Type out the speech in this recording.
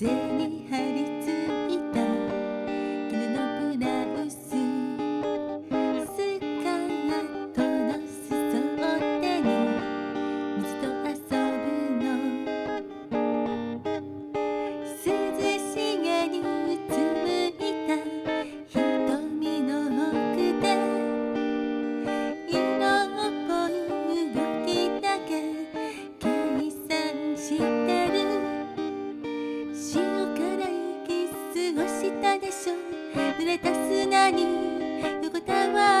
風に濡れた砂に横たわ